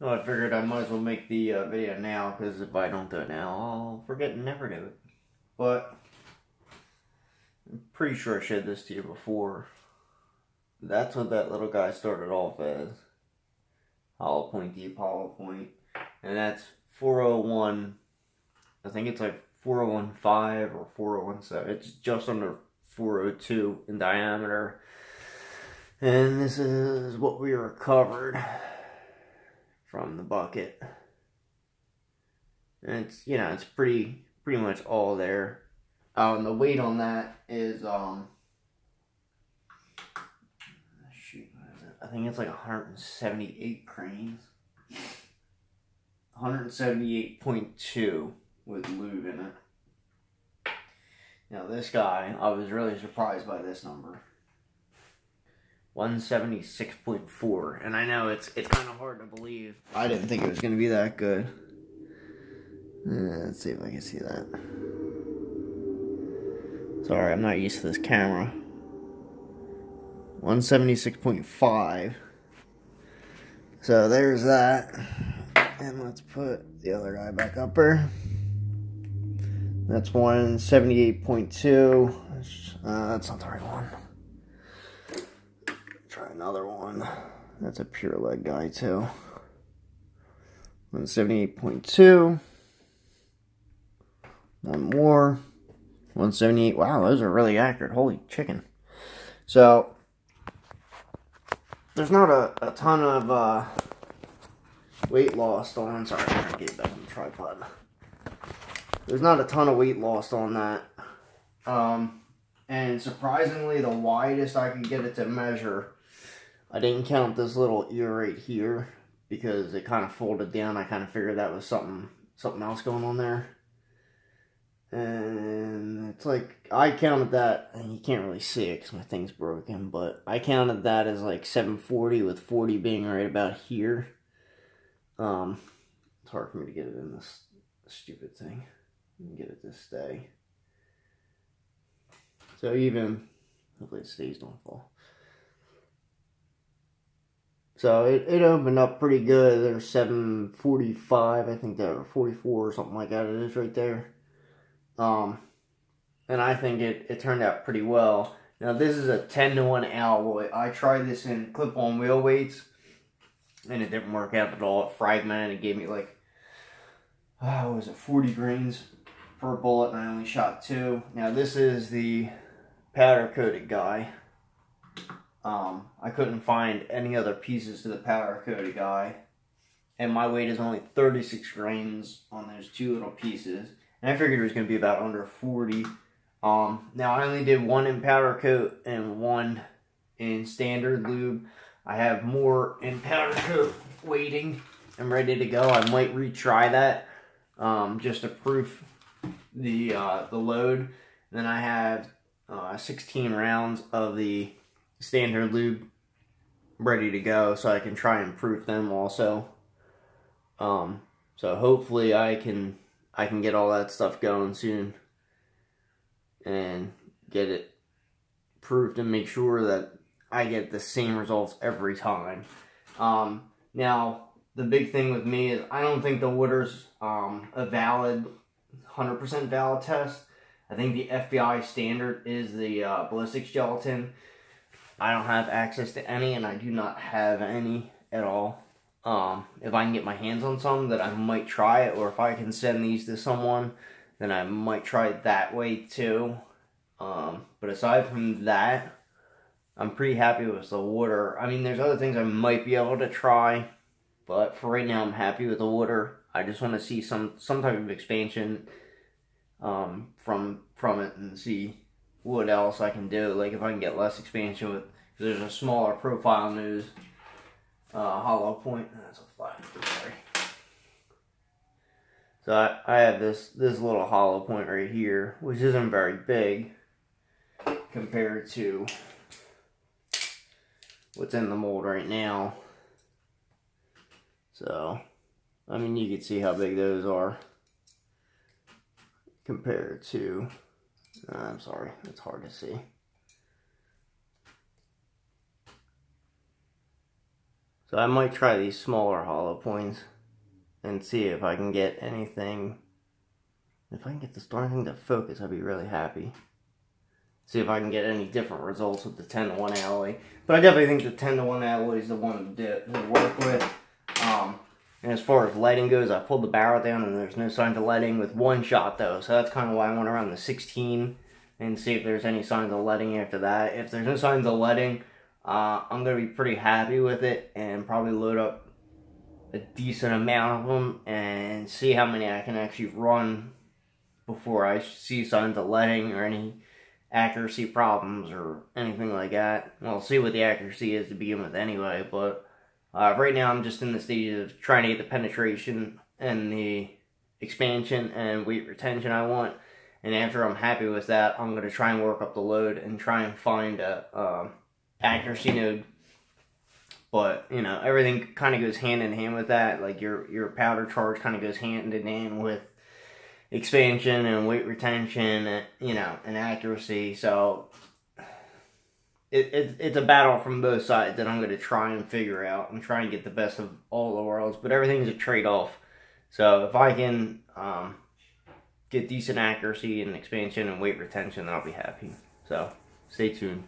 Well, I figured I might as well make the uh, video now because if I don't do it now, I'll forget and never do it. But I'm pretty sure I showed this to you before. That's what that little guy started off as. Hollow point, deep hollow point. And that's 401, I think it's like 4015 or 4017. It's just under 402 in diameter. And this is what we recovered from the bucket. And it's, you know, it's pretty, pretty much all there. Oh, and the weight on that is, um, shoot, I think it's like 178 grains. 178.2 with lube in it. Now this guy, I was really surprised by this number. 176.4. And I know it's it's kind of hard to believe. I didn't think it was going to be that good. Uh, let's see if I can see that. Sorry, I'm not used to this camera. 176.5. So there's that. And let's put the other guy back up there. That's 178.2. Uh, that's not the right one. Another one. That's a pure lead guy too. 178.2. One more. 178. Wow, those are really accurate. Holy chicken. So, there's not a, a ton of uh, weight lost on. Sorry, I'm get back on the tripod. There's not a ton of weight lost on that. Um, and surprisingly, the widest I could get it to measure, I didn't count this little ear right here because it kind of folded down. I kind of figured that was something something else going on there. And it's like, I counted that, and you can't really see it because my thing's broken, but I counted that as like 740 with 40 being right about here. Um, it's hard for me to get it in this stupid thing get it to stay. So even, hopefully it stays, don't fall. So it, it opened up pretty good. There's 745, I think that, there, 44 or something like that. It is right there. Um, and I think it, it turned out pretty well. Now this is a 10 to 1 alloy. I tried this in clip-on wheel weights and it didn't work out at all. It fragmented. It gave me like, oh, was it 40 grains per bullet and I only shot two. Now this is the powder coated guy. Um, I couldn't find any other pieces to the powder coated guy. And my weight is only 36 grains on those two little pieces. And I figured it was going to be about under 40. Um, now, I only did one in powder coat and one in standard lube. I have more in powder coat waiting and ready to go. I might retry that um, just to proof the, uh, the load. And then I have uh, 16 rounds of the standard lube ready to go so I can try and proof them also. Um, so hopefully I can I can get all that stuff going soon and get it proved and make sure that I get the same results every time. Um, now, the big thing with me is I don't think the Wooders um, a valid, 100% valid test. I think the FBI standard is the uh, ballistics gelatin. I don't have access to any, and I do not have any at all. Um, if I can get my hands on some, that I might try it, or if I can send these to someone, then I might try it that way too. Um, but aside from that, I'm pretty happy with the water. I mean, there's other things I might be able to try, but for right now, I'm happy with the water. I just want to see some some type of expansion um, from from it and see what else I can do. Like if I can get less expansion with, because there's a smaller profile news uh, hollow point. That's a flat. Sorry. So I, I have this this little hollow point right here, which isn't very big compared to what's in the mold right now. So, I mean, you can see how big those are compared to, I'm sorry, it's hard to see. So I might try these smaller hollow points and see if I can get anything. If I can get this darn thing to focus, I'd be really happy. See if I can get any different results with the 10 to 1 alloy. But I definitely think the 10 to 1 alloy is the one to, to work with. Um, and as far as lighting goes, I pulled the barrel down and there's no signs of lighting with one shot though. So that's kind of why I went around the 16 and see if there's any signs of leading after that. If there's no signs of leading, uh, I'm going to be pretty happy with it and probably load up a decent amount of them and see how many I can actually run before I see signs of leading or any accuracy problems or anything like that. Well, see what the accuracy is to begin with anyway, but uh, right now I'm just in the stage of trying to get the penetration and the expansion and weight retention I want. And after I'm happy with that, I'm going to try and work up the load and try and find a... Uh, accuracy node. But, you know, everything kind of goes hand in hand with that. Like your, your powder charge kind of goes hand in hand with expansion and weight retention, and, you know, and accuracy. So it, it, it's a battle from both sides that I'm going to try and figure out and try and get the best of all the worlds. But everything's a trade-off. So if I can um, get decent accuracy and expansion and weight retention, I'll be happy. So stay tuned.